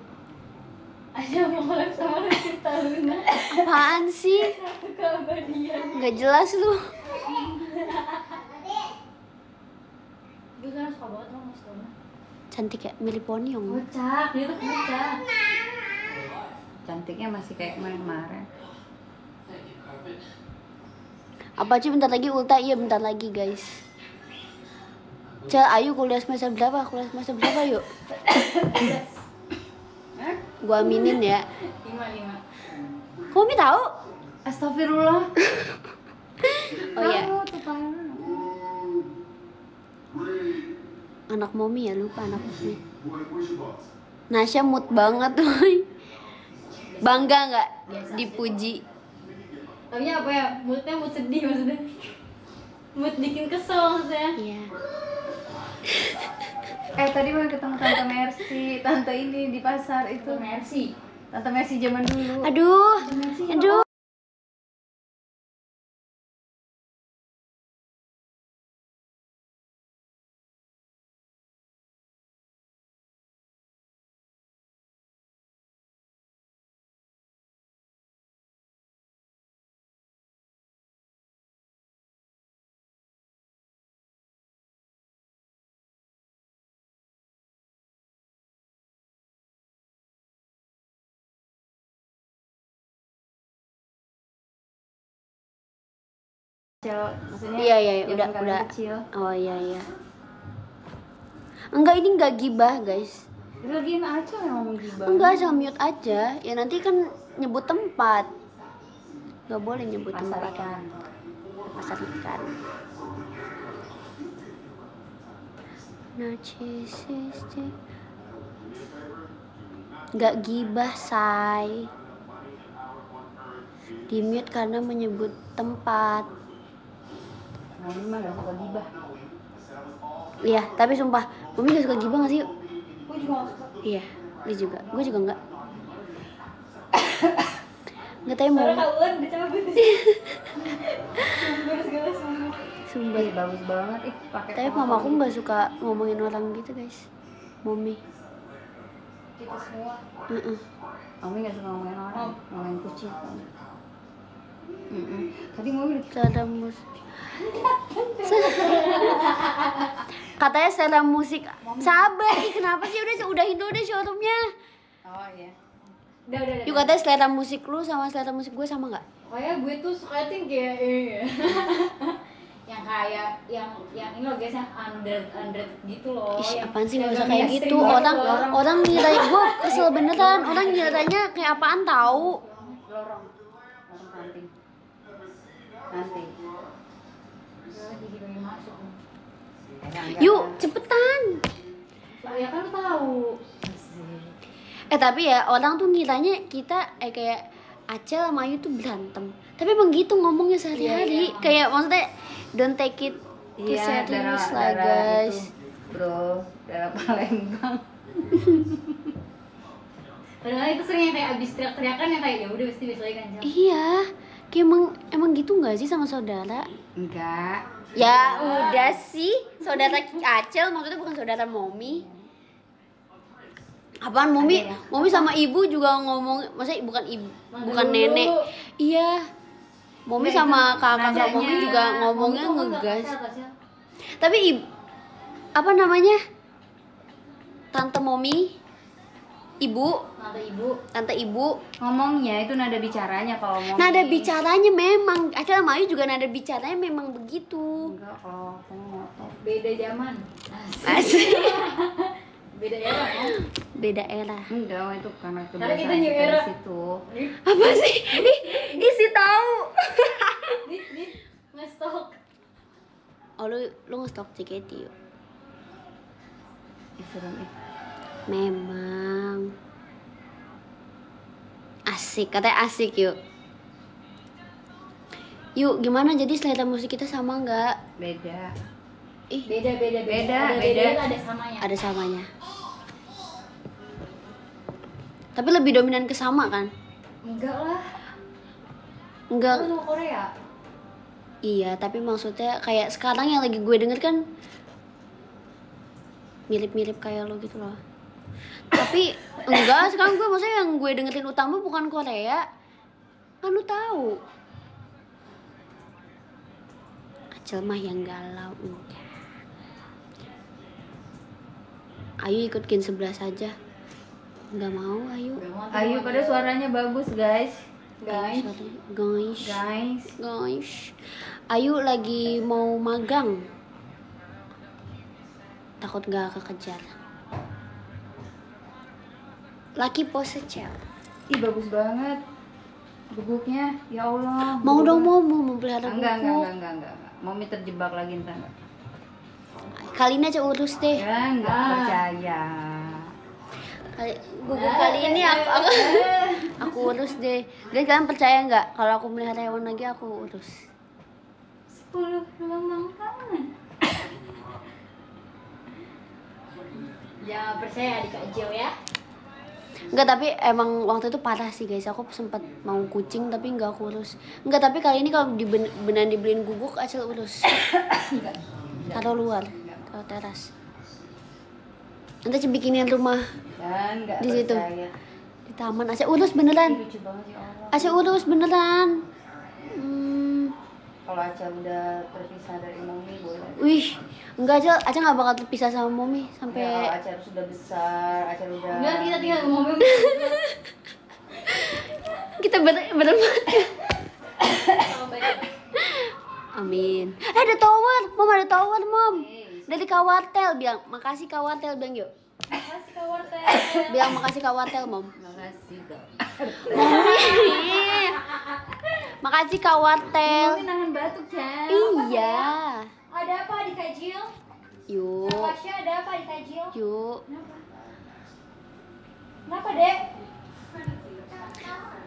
Acel mau collab sama Lucinta Luna. apaan sih nggak jelas lu Gue kan suka banget sama Mas Luna. cantik ya milih ponyong Kocak, dia tuh kocak. Cantiknya masih kayak kemarin-kemarin. apa sih bentar lagi ulta iya bentar lagi guys Cel, ayo kuliah semester berapa? Kuliah semester berapa yuk? Gua aminin ya. Lima lima. Kok Mi tahu? Astagfirullah. Oh iya, anak momi ya lupa anak momi. Nasya mood banget woy. Bangga nggak dipuji? Tapi apa ya? Moodnya mood sedih maksudnya. Mood bikin kesel maksudnya. Iya. Eh tadi mau ketemu tante Mercy, tante ini di pasar itu. Mercy. Tante Mercy zaman dulu. Aduh, aduh. Kecil, maksudnya Iya iya iya, udah udah. kecil. Oh iya iya. Enggak ini enggak gibah guys. Lagian aja yang ngomong gibah. Enggak asal mute aja. Ya nanti kan nyebut tempat. Nggak boleh nyebut Pasar tempat. ikan. pasar ikan Narcissistic Gak gibah say Di mute karena menyebut tempat Mau ini mah gak suka gibah. Iya tapi sumpah Mami gak suka gibah gak sih? Gue juga gak suka. Iya dia juga Gue juga enggak Nggak tahu mau kawan udah cabut. Sumber segala sumber. sumber Ih, bagus banget ih pakai Tapi mamaku gitu. nggak suka ngomongin orang gitu guys Mami kita semua. Mm-mm. Mami gak suka ngomongin orang, ngomongin kucing. Tadi mau udah Selera musik Katanya selera musik Sabar kenapa sih udah udahin dulu deh showroomnya Oh iya. Udah udah udah. Yuk katanya selera musik lu sama selera musik gue sama nggak? Pokoknya gue tuh suka tuh kayak eh. yang kayak yang yang ini loh guys yang under under gitu loh. Ih yang apaan sih yang gak usah kayak gitu banget Orang loh. orang ngira gue kesel beneran Orang ngiranya kayak apaan tahu Lorong. Lorong kanting. Nanti. Yuk cepetan Ya kan tahu. Eh tapi ya orang tuh ngiranya kita eh kayak Acel sama Ayu tuh berantem Tapi emang gitu ngomongnya sehari-hari Kayak maksudnya don't take it too Iya, darah, serious lah darah guys itu, bro, darah Palembang. Padahal itu sering yang kayak abis teriak-teriakan yang kayak ya udah pasti besok lagi kan. Iya, kayak emang emang gitu nggak sih sama saudara? Enggak. Ya udah sih, saudara Acel maksudnya bukan saudara Momi. Apaan Momi? Ya? Momi sama ibu juga ngomong, maksudnya bukan ibu, bukan dulu. nenek. Iya. Momi Nah, sama kakak nadanya. Momi juga ngomongnya nggak ngegas. Tapi ibu apa namanya? Tante Momi, ibu, Tante ibu. tante ibu, Ngomongnya itu nada bicaranya kalau ngomong. nada bicaranya memang, Acel sama Ayu juga nada bicaranya memang begitu. Enggak, kalau ngotot. Beda zaman. Asik. Beda era kan. Beda era. Enggak, itu karena Karena kebiasaan kita new kita era. di situ. Apa sih? Ih, isi tahu. Di di ngestok. Oh lu lu ngestok JKT yuk. Ih, serem ih. Memang asik, katanya asik yuk. Yuk, gimana jadi selera musik kita sama nggak? Beda. Ih, Beda beda Beda, Ada beda. bedanya ada samanya. ada samanya. Tapi lebih dominan ke sama kan? Enggak lah. Enggak. Sama Korea. Iya, tapi maksudnya kayak sekarang yang lagi gue denger kan mirip-mirip kayak lo gitu loh. Tapi enggak, sekarang gue maksudnya yang gue dengerin utama bukan Korea. Kan lu tahu. Acel mah yang galau enggak. Ayu ikut Gen 11 aja. Enggak mau Ayu. Ayo, pada suaranya bagus, guys. Guys. Guys. Guys. Guys. Ayu lagi mau magang. Takut gak kekejar. Laki pose cel. Ih, bagus banget. Guguknya, ya Allah. Mau guguk dong banget. mau mau melihara Enggak, enggak, enggak, enggak, enggak, enggak. Mami terjebak lagi ntar enggak. Kali ini aja urus deh. Ya, enggak Ah. percaya. Kali, gugu kali ini aku, aku, aku urus deh. Dan kalian percaya nggak kalau aku melihara hewan lagi aku urus? 10 gelombang tangan. Jangan percaya adik Acil ya. Enggak tapi emang waktu itu parah sih guys. Aku sempat mau kucing tapi nggak aku urus. Enggak tapi kali ini kalau beneran dibeliin guguk acil urus. Taruh luar, taruh teras. Nanti bikinin rumah Dan enggak Di situ. di taman. Acil urus beneran. ya. Acil urus beneran. Kalau Aca udah terpisah dari Mami boleh. wih, enggak Acil, Acil nggak bakal terpisah sama Momi Ya, sampai kalau Aca sudah besar, Aca udah Enggak, kita tinggal ngomong. kita ber berempat. Amin. Eh ada tower, mom ada tower mom. Dari kawartel bilang makasih kawartel bilang yuk. Makasih kawan teh. Bilang makasih kawartel mom. Makasih, Kak. Momi. Makasih Kak Wartel. Mami nahan batuk Jam. Iya. Ada apa di kajil? Yuk. Tasya ada apa di kajil? Yuk. Kenapa? Dek?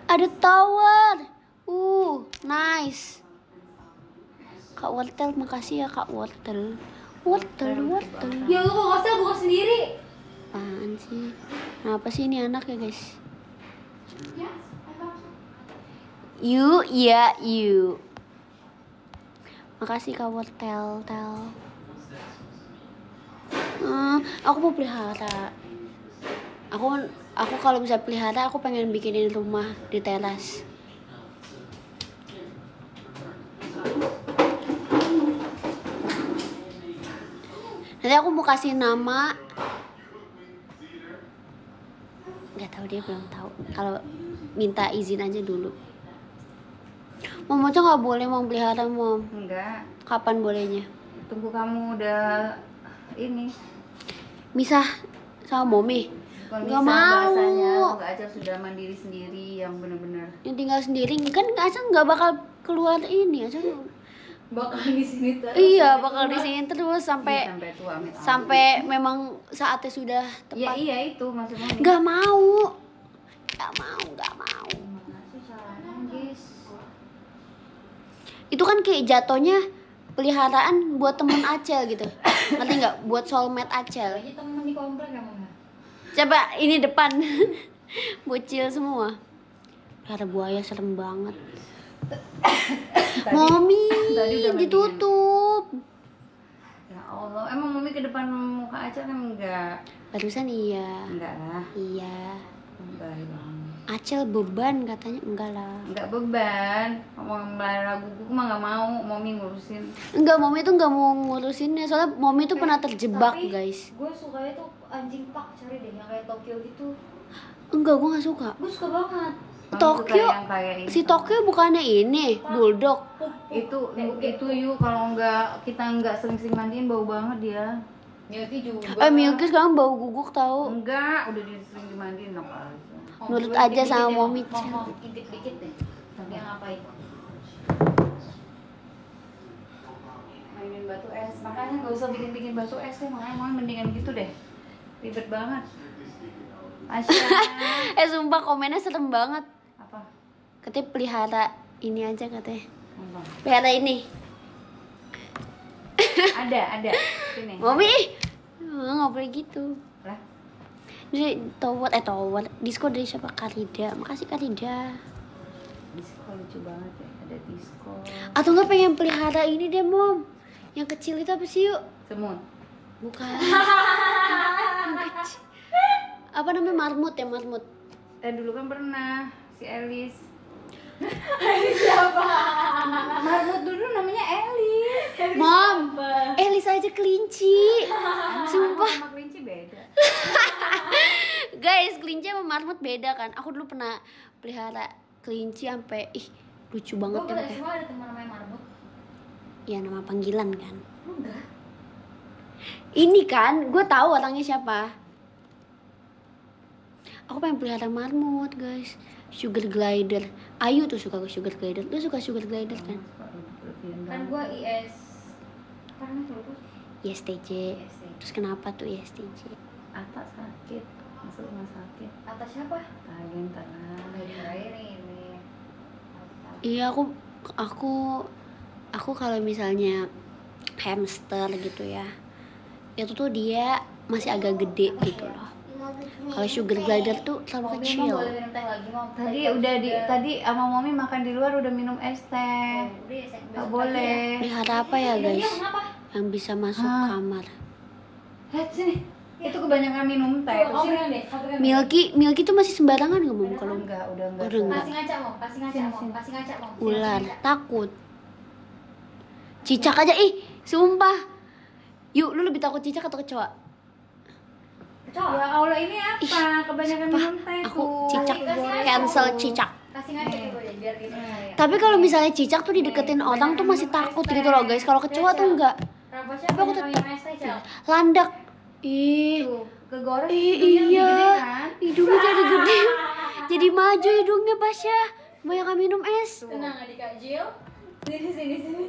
Ada tower. Uh, nice. Kak Wortel, makasih ya Kak Wortel. Wortel, Wortel. Ya lu kok usah buka sendiri. Apaan sih? Kenapa sih ini anak ya guys? You, iya, you. Makasih Kak Wortel, tel. Hmm, aku mau pelihara. Aku aku kalau bisa pelihara aku pengen bikinin rumah di teras. Nanti aku mau kasih nama. Gak tahu dia belum tahu. Kalau minta izin aja dulu. Mom aja nggak boleh mau pelihara mom. Enggak. Kapan bolehnya? Tunggu kamu udah ini. Misah sama momi. Bukan bisa mau. bahasanya. Nggak aja sudah mandiri sendiri yang benar-benar. Yang tinggal sendiri kan aja nggak bakal keluar ini aja. Bakal di sini terus. Iya bakal di sini terus Iya, sampai sampai tua amit. sampai memang saatnya sudah Ya tepat. iya itu maksudnya. Nggak mau. Nggak mau, nggak mau. Makasih caranya, guys. Itu kan kayak jatuhnya peliharaan buat temen Acel gitu. Ngerti nggak? Buat soulmate Acel. Lagi temen di komplek kamu nggak? coba ini depan. Bocil semua. Pelihara buaya serem banget. Tadi- Mami tadi ditutup. Ya Allah, emang mami ke depan muka aja kan enggak? barusan iya. Enggak lah. iya. Banget. Acel beban katanya enggak lah Enggak beban. Mau melihara guguk mah enggak mau, mami ngurusin. enggak mami tuh enggak mau ngurusinnya soalnya mami tuh pernah terjebak Tapi guys Gue sukanya tuh anjing pak cari deh yang kayak Tokyo gitu. enggak gua nggak suka Gue suka banget. Tokyo, suka yang kayak ini. si Tokyo bukannya ini bulldog Puk, puk. itu itu yuk kalau enggak kita enggak sering-sering mandiin bau banget dia. Milky juga. eh Milky sekarang bau guguk tahu Enggak, udah di sering dimandiin. Oh, nurut aja sama Momi, Mau, intip dikit deh. Tapi yang ngapain? Mainin batu es. Makanya enggak usah bikin-bikin batu es deh, makanya mau mendingan gitu deh. Ribet banget. Asya. eh sumpah komennya serem banget Apa? katanya pelihara ini aja katanya Apa? pelihara ini Ada, ada. Sini. Mami nggak boleh gitu Dari tower eh tower disco dari siapa? Karida. Makasih Karida. Disco lucu banget ya. Ada disco. atau nggak pengen pelihara ini deh mom? Yang kecil itu apa sih yuk? Semut. bukan. Yang kecil apa namanya? Marmut ya marmut? Eh dulu kan pernah. Si Elis. Marmut dulu namanya Elis. mom Elis aja kelinci. Sumpah. Sama kelinci beda. Guys kelinci sama marmut beda kan? Aku dulu pernah pelihara kelinci sampai ih lucu banget pada kayak ada teman namanya Marmut. ya nama panggilan kan. Enggak? ini kan gue tahu orangnya siapa. Aku pengen pelihara marmut guys. Sugar glider. Ayu tuh suka sugar glider. Lu suka sugar glider kan? Kan gue IS. Karena dulu ISTJ terus kenapa tuh ISTJ Atas sakit. Masuk rumah sakit. atas siapa? Kalian tenang. Terakhir ini. iya aku aku aku kalau misalnya hamster gitu ya itu tuh dia masih agak gede gitu loh kalau sugar glider tuh terlalu Momi kecil emang boleh minum teh lagi mau. Tadi udah di tadi sama mami makan di luar udah minum es teh. Gak boleh. pelihara apa ya Dia guys kenapa? yang bisa masuk Hah? kamar Lihat sini. Itu kebanyakan minum teh. Tuh, kamu bilang deh. Milky Milky tuh masih sembarangan nggak mau kalau enggak, udah enggak. Udah enggak. Kasih ngaca mau, kasih ngaca mau, kasih ngaca mau. Ular takut cicak aja ih sumpah yuk lu lebih takut cicak atau kecoa Kecoa. Ya Allah ini apa? Kebanyakan minum teh aku tuh. cicak cancel cicak Kasih ngaca dulu ya biar gini. tapi kalau misalnya cicak tuh dideketin orang tuh masih takut gitu loh guys kalau kecoa tuh enggak Tapi aku Cel? landak ih Tuh, kegores Ih, hidungnya iya. gede kan? hidungnya jadi gede jadi maju hidungnya Pasya Kebanyakan minum es. Tenang adik Kak Jill. Sini sini sini.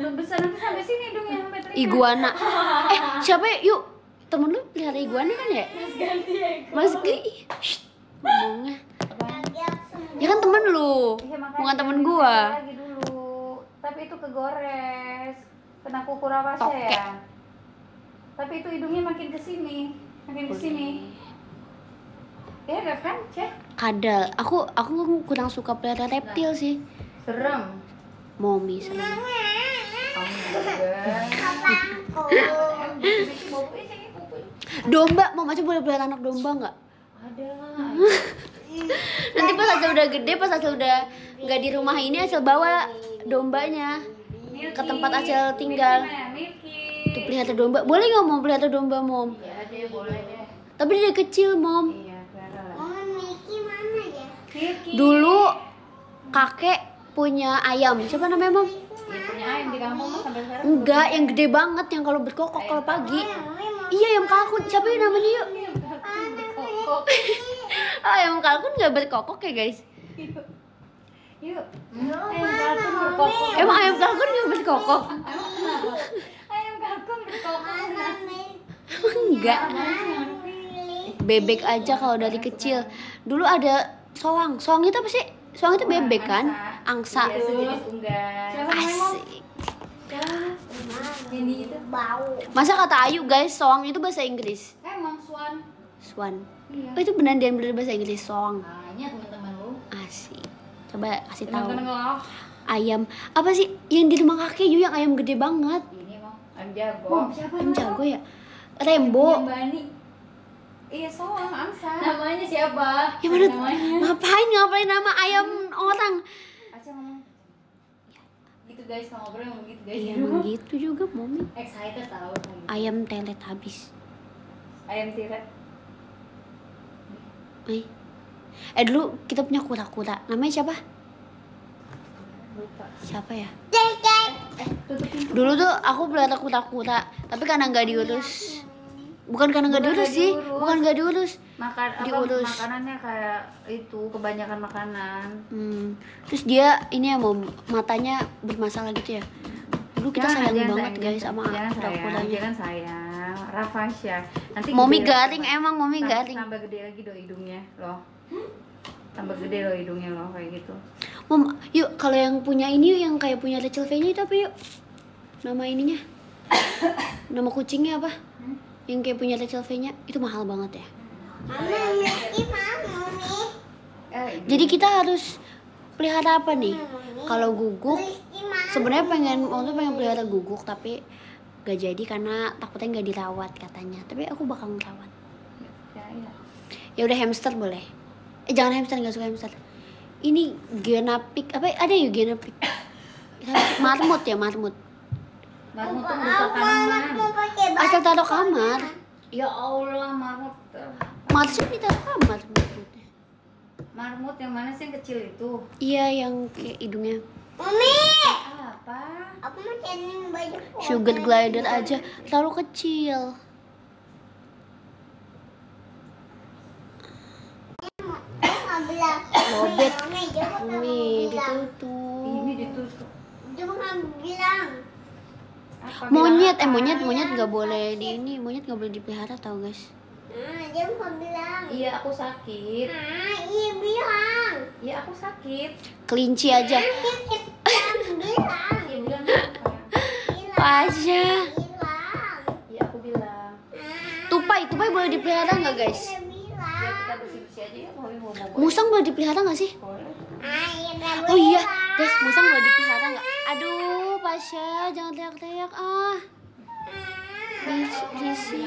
Lu besar nanti sampai sini dong ya sampai terikat. Iguana. Eh, siapa ya? Yuk, temen lu pelihara iguana kan ya? Mas ganti ya. Mas shh, ngomongnya. Ya kan temen lu, makanya bukan temen gua. Lagi dulu. Tapi itu kegores. Kena kuku Tokek. ya. Tapi itu hidungnya makin ke sini, makin ke sini. Ya enggak kan, Ceh? Kadal. Aku aku kurang suka pelihara reptil sih. Serem. Mommy bobo ini. Domba, mau macam boleh pelihara anak domba nggak? Ada. Nanti pas Acil udah gede, pas Acil udah nggak di rumah ini, Acil bawa dombanya ke tempat Acil tinggal. Milky, Tuh pelihara domba. Boleh nggak mau pelihara domba, Mom? Iya deh, boleh deh. Tapi dia kecil, Mom. Iya. Mama Miki mana ya? Dulu kakek punya ayam. Siapa namanya, Mom? Ya, punya ayam di kampung sampai sekarang. Enggak, yang gede banget yang kalau berkokok kalau pagi. Iya, ayam kalkun. Siapa yang namanya yuk? Oh, ayam kalkun nggak berkokok ya, guys? Yuk. Ayam kalkun berkokok. Emang ayam kalkun nggak berkokok. Enggak. Bebek aja kalau dari kecil. Dulu ada soang. Soang itu apa sih? Soang itu bebek kan? Angsa. Iya. Asik. Ini itu. Bau. Masa kata Ayu guys, soang itu bahasa Inggris. Emang Swan. Swan. Iya. Oh itu benar dia benar bahasa Inggris soang. Asik. Coba kasih tahu. Ayam apa sih yang di rumah kakek Yu yang ayam gede banget? Ini mau ayam jago. siapa Ayam jago ya? Rembo. Iya, soang angsa. Namanya siapa? Ya mana? Namanya. Ngapain ngapain nama ayam orang? Aca ngomong. Gitu guys, kalau ngobrol ngomong gitu guys. Iya emang gitu juga momi. Excited tahu. Ayam telet habis. Ayam tiret. Eh. Eh dulu kita punya kura-kura. Namanya siapa? Lupa. Siapa ya? Cek. Dulu tuh aku pelihara kura-kura, tapi karena nggak diurus. Bukan karena nggak diurus nggak sih, diurus. bukan nggak diurus. Makan apa Diurus. makanannya kayak itu kebanyakan makanan. Hmm. Terus dia ini ya mau matanya bermasalah gitu ya. Dulu kita Jangan, sayang jangan banget sayang, guys sama kura-kuranya. Jangan sayang. Rafasya. Nanti Momi gede garing emang momi Tambah- garing. Tambah gede lagi do hidungnya loh. Tambah gede loh hidungnya loh kayak gitu. Mom, yuk kalau yang punya ini yang kayak punya Rachel V-nya itu apa yuk? Nama ininya? Nama kucingnya apa? Yang kayak punya Rachel V-nya itu mahal banget ya. Mama Mami? Eh, Jadi kita harus pelihara apa nih? Kalau guguk, sebenarnya pengen waktu pengen pelihara guguk tapi gak jadi karena takutnya nggak dirawat katanya. Tapi aku bakal ngerawat. ya, ya. Ya udah hamster boleh. Eh jangan hamster nggak suka hamster. Ini genapik apa ada ya genapik? Marmut ya marmut. Marmut tuh pakai baju. Asal taruh kamar. Ya Allah, marmut. Marmut di taruh kamar marmutnya. Marmut yang mana sih yang kecil itu? Iya yang kayak hidungnya Mami, Apa? aku mau cari baju. sugar glider aja terlalu kecil. Dia nggak bilang. Lobet. Bilang. ditutup. Ini nggak bilang. Apa Monyet, eh monyet, monyet nggak boleh di ini, monyet nggak boleh dipelihara tau guys. Nah, dia nggak bilang. Iya, aku sakit. Ah, iya bilang. Iya, aku sakit. Kelinci aja. Bilang, bilang. Iya. Aja. Bilang. Iya, aku bilang. Ah, Tupai, tupai boleh dipelihara nggak guys? Musang boleh dipelihara nggak sih? Oh iya, guys, musang boleh dipelihara nggak? Aduh, Pasha, jangan teriak-teriak ah. Ris- Risi.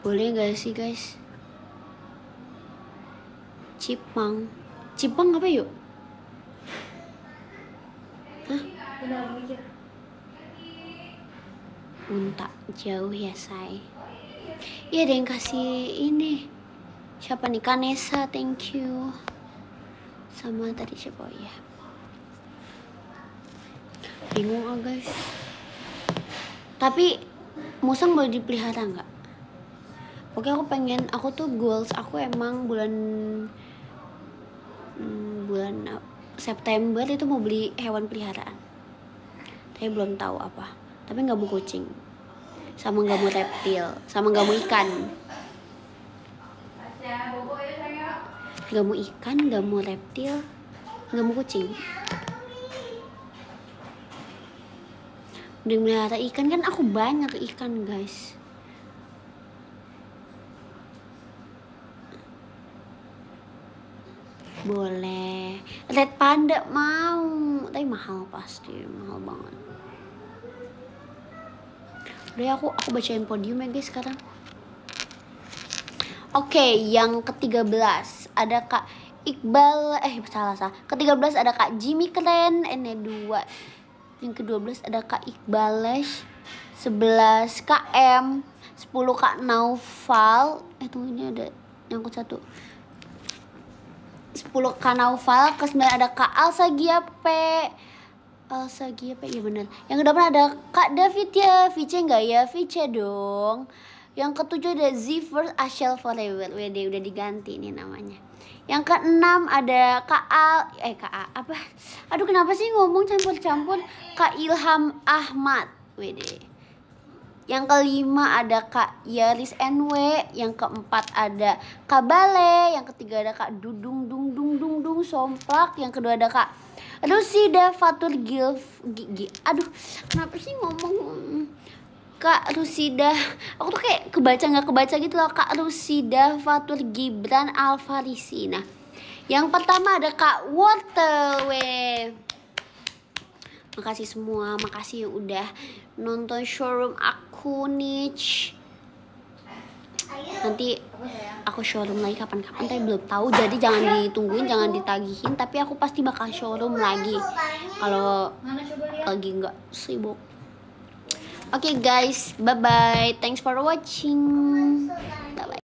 Boleh nggak sih guys? Cipang. Cipang apa yuk? Mikir. Unta jauh ya say. Iya ada yang kasih ini. Siapa nih Kanesa, thank you. Sama tadi siapa oh, ya? Bingung ah guys. Tapi musang boleh dipelihara nggak? Pokoknya aku pengen, aku tuh goals aku emang bulan hmm, bulan ap- September itu mau beli hewan peliharaan. Tapi belum tahu apa. Tapi nggak mau kucing, sama nggak mau reptil, sama nggak mau ikan. Nggak mau ikan, nggak mau reptil, nggak mau kucing. Mending melihara ikan kan aku banyak ikan guys. Boleh. Red panda mau, tapi mahal pasti, mahal banget. Udah ya, aku aku bacain podium ya guys sekarang. Oke, yang ke-13 ada Kak Iqbal eh salah salah. Ke-13 ada Kak Jimmy Keren, ini dua. Yang ke-12 ada Kak Iqbalesh, 11 KM, 10 Kak Naufal. Eh tunggu ini ada nyangkut satu. 10 Kak Naufal, ke-9 ada Kak Alsa Giape. Alsa Giape, iya bener. Yang ke-8 ada Kak David ya, Vice enggak ya? Vice dong. Yang ketujuh ada Zivers Ashel Forever. WD udah diganti nih namanya. Yang keenam ada Kak Al, eh Kak A, apa? Aduh kenapa sih ngomong campur-campur? Kak Ilham Ahmad. WD. Yang kelima ada Kak Yaris NW, yang keempat ada Kak Bale, yang ketiga ada Kak Dudung Dung Dung Dung Dung Somplak, yang kedua ada Kak Rusida Fatur Gilf Gigi. Aduh, kenapa sih ngomong Kak Rusida? Aku tuh kayak kebaca nggak kebaca gitu loh Kak Rusida Fatur Gibran Alfarisi Nah yang pertama ada Kak weh Makasih semua Makasih udah nonton showroom aku nih Nanti aku showroom lagi kapan-kapan Tapi belum tahu Jadi jangan ditungguin Jangan ditagihin Tapi aku pasti bakal showroom lagi Kalau lagi nggak sibuk Oke guys, bye bye. Thanks for watching. Bye bye.